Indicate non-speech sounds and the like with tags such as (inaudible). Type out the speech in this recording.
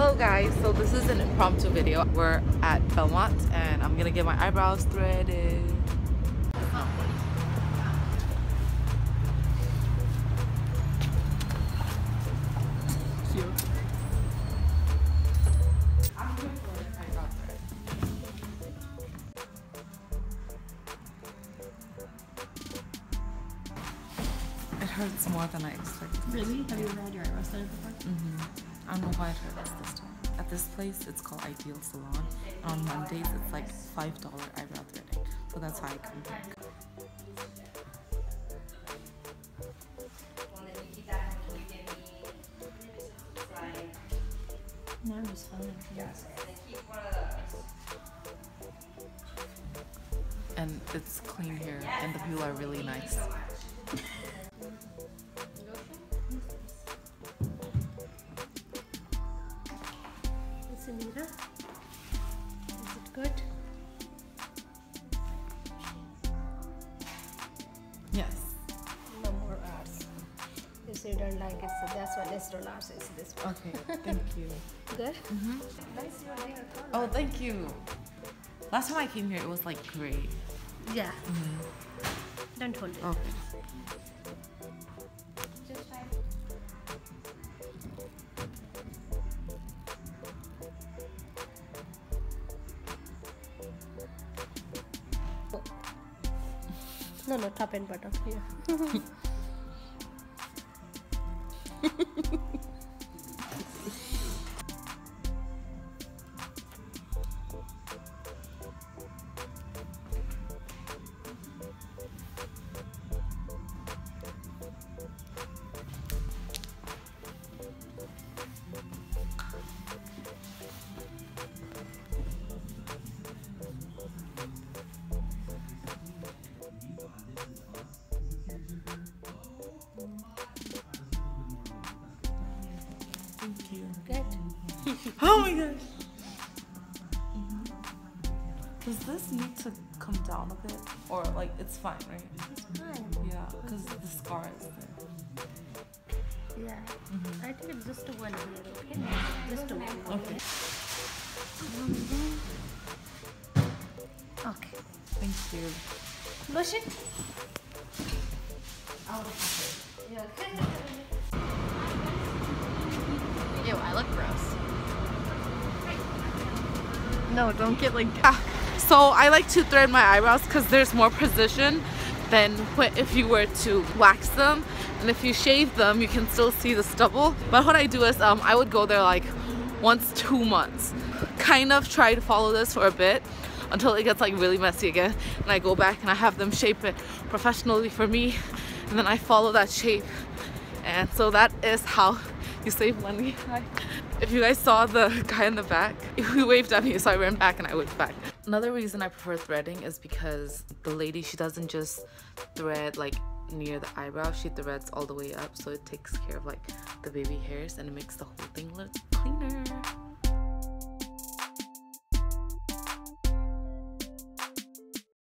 Hello guys, so this is an impromptu video. We're at Belmont and I'm gonna get my eyebrows threaded. Hurts more than I expected. Really? Have you ever had your eyebrows done before? Mm-hmm. I don't know why it hurts this time. At this place, it's called Ideal Salon. And on Mondays, it's like $5 eyebrow threading. So that's why I come back. No, I'm just fine. And it's clean here, and the people are really nice. (laughs) It's Anita. Is it good? Yes. No more R's. If you don't like it, so that's why let's roll R's is this one. Okay, thank you. (laughs) Good? Mm-hmm. Nice your nail Oh, thank you. Last time I came here, it was like great. Yeah. Mm-hmm. Don't hold it. Okay. No, no, top and bottom. Here. (laughs) Oh my gosh. Does this need to come down a bit? Or like it's fine, right? It's fine. Yeah, because the scar is there. Yeah. Mm-hmm. I think it's just a one here, okay? Mm-hmm. Just a one. Okay. Okay. Thank you. Lotion? Ew, I look gross. No, don't get like that. (laughs) So I like to thread my eyebrows because there's more precision than if you were to wax them. And if you shave them, you can still see the stubble. But what I do is um, I would go there like once two months. Kind of try to follow this for a bit until it gets like really messy again. And I go back and I have them shape it professionally for me. And then I follow that shape. And so that is how you save money. (laughs) Hi. If you guys saw the (laughs) guy in the back, (laughs) he waved at me, so I ran back and I waved back. Another reason I prefer threading is because the lady, she doesn't just thread like near the eyebrow, she threads all the way up, so it takes care of like the baby hairs and it makes the whole thing look cleaner.